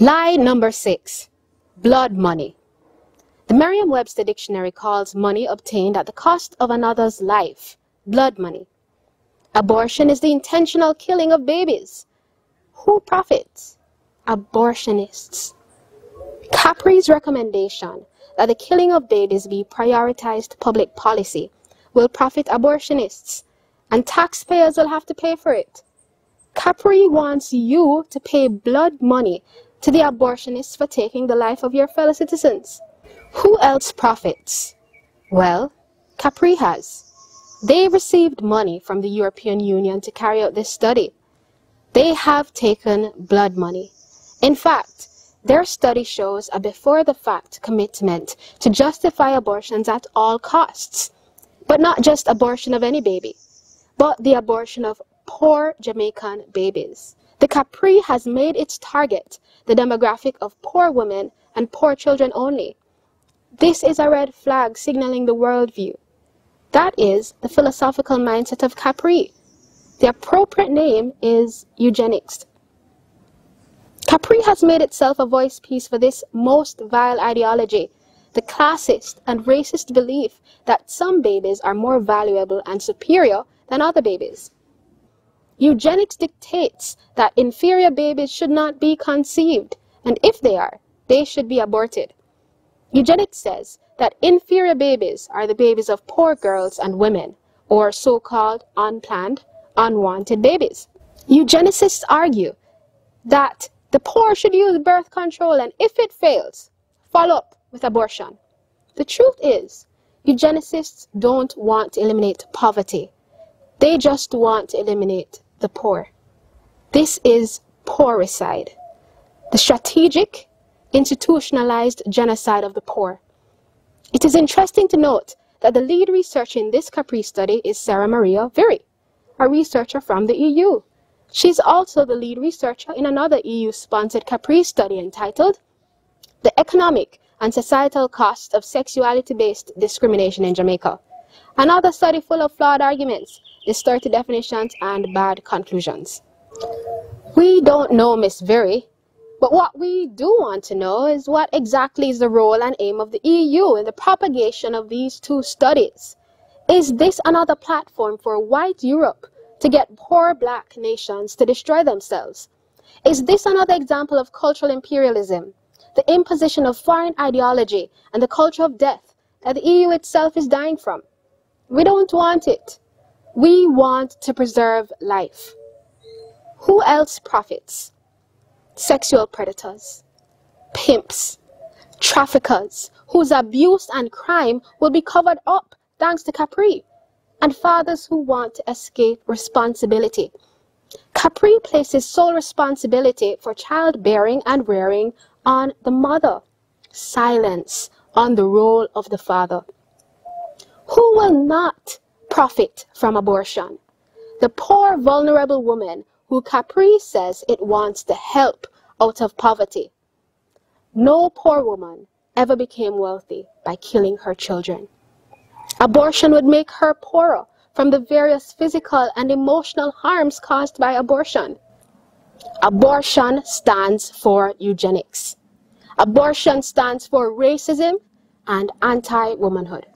Lie number six blood money. The Merriam Webster Dictionary calls money obtained at the cost of another's life blood money. Abortion is the intentional killing of babies. Who profits? Abortionists. Capri's recommendation that the killing of babies be prioritized public policy will profit abortionists, and taxpayers will have to pay for it. Capri wants you to pay blood money to the abortionists for taking the life of your fellow citizens. Who else profits? Well, Capri has. They received money from the European Union to carry out this study. They have taken blood money. In fact, their study shows a before-the-fact commitment to justify abortions at all costs. But not just abortion of any baby, but the abortion of poor Jamaican babies. The Capri has made its target the demographic of poor women and poor children only. This is a red flag signaling the worldview. That is the philosophical mindset of Capri. The appropriate name is eugenics. Capri has made itself a voice piece for this most vile ideology, the classist and racist belief that some babies are more valuable and superior than other babies. Eugenics dictates that inferior babies should not be conceived, and if they are, they should be aborted. Eugenics says that inferior babies are the babies of poor girls and women, or so-called unplanned, unwanted babies. Eugenicists argue that the poor should use birth control and if it fails, follow up with abortion. The truth is, eugenicists don't want to eliminate poverty. They just want to eliminate the poor. This is poricide, the strategic, institutionalized genocide of the poor. It is interesting to note that the lead researcher in this Capri study is Sarah Maria Virri, a researcher from the EU. She's also the lead researcher in another EU-sponsored Capri study entitled The Economic and Societal Cost of Sexuality-Based Discrimination in Jamaica. Another study full of flawed arguments, distorted definitions, and bad conclusions. We don't know Miss Virri, but what we do want to know is what exactly is the role and aim of the EU in the propagation of these two studies. Is this another platform for white Europe to get poor black nations to destroy themselves? Is this another example of cultural imperialism, the imposition of foreign ideology and the culture of death that the EU itself is dying from? We don't want it. We want to preserve life. Who else profits? sexual predators, pimps, traffickers, whose abuse and crime will be covered up thanks to Capri, and fathers who want to escape responsibility. Capri places sole responsibility for childbearing and rearing on the mother, silence on the role of the father. Who will not profit from abortion? The poor, vulnerable woman who Capri says it wants to help out of poverty. No poor woman ever became wealthy by killing her children. Abortion would make her poorer from the various physical and emotional harms caused by abortion. Abortion stands for eugenics. Abortion stands for racism and anti-womanhood.